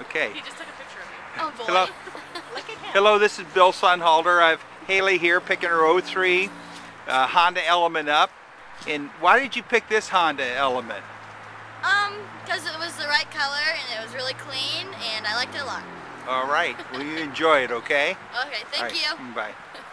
Okay. He just took a picture of you. Oh boy. Hello. Look at him. Hello, this is Bill Sonnhalter. I have Kaylee here picking her 03 uh, Honda Element up. And why did you pick this Honda Element? Um, because it was the right color and it was really clean and I liked it a lot. All right. Well, you enjoy it, okay? Okay, thank right. you. Bye.